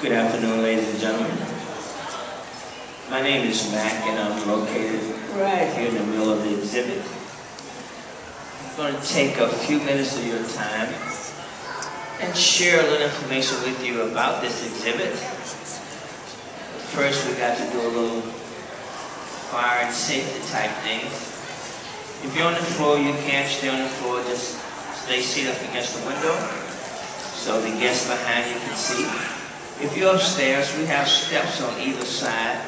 Good afternoon, ladies and gentlemen. My name is Mac, and I'm located right here in the middle of the exhibit. I'm going to take a few minutes of your time and share a little information with you about this exhibit. First, we got to do a little fire and safety type things. If you're on the floor, you can't stay on the floor. Just stay seated up against the window so the guests behind you can see. If you're upstairs, we have steps on either side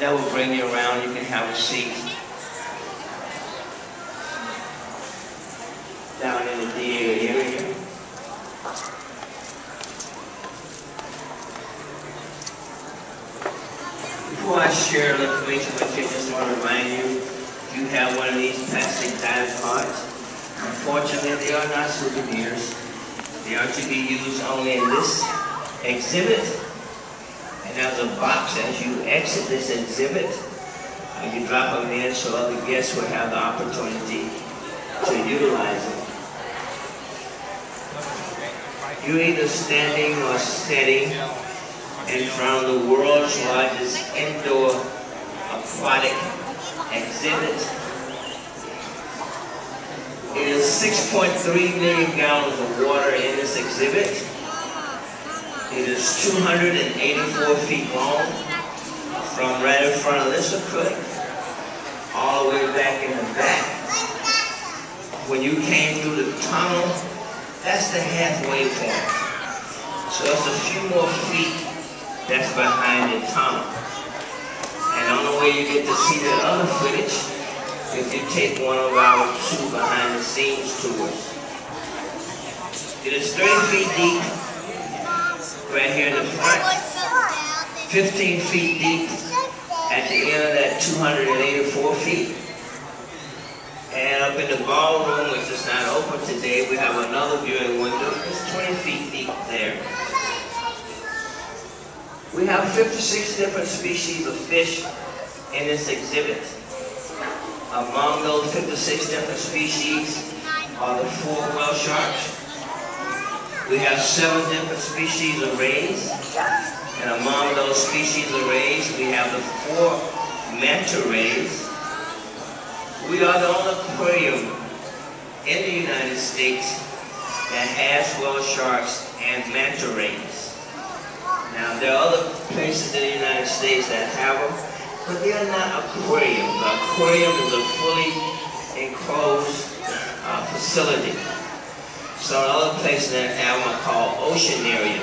that will bring you around. You can have a seat down in the DA area. Before I share the information with you, I just want to remind you, you have one of these plastic dive cards. Unfortunately, they are not souvenirs. They are to be used only in this exhibit. And there's a box as you exit this exhibit. Uh, you drop them in so other guests will have the opportunity to utilize them. You're either standing or sitting in front of the world's largest indoor aquatic exhibit. It is 6.3 million gallons of water in this exhibit. It is 284 feet long from right in front of this Creek all the way back in the back. When you came through the tunnel, that's the halfway point. So it's a few more feet that's behind the tunnel. And the only way you get to see the other footage if you take one of our two behind the scenes tours. It is 30 feet deep right here in the front, 15 feet deep at the end of that 284 feet. And up in the ballroom, which is not open today, we have another viewing window. It's 20 feet deep there. We have 56 different species of fish in this exhibit. Among those 56 different species are the four whale sharks, we have seven different species of rays. And among those species of rays, we have the four manta rays. We are the only aquarium in the United States that has whale sharks and manta rays. Now, there are other places in the United States that have them, but they are not aquariums. The aquarium is a fully enclosed uh, facility. So another place that have called Oceanarium,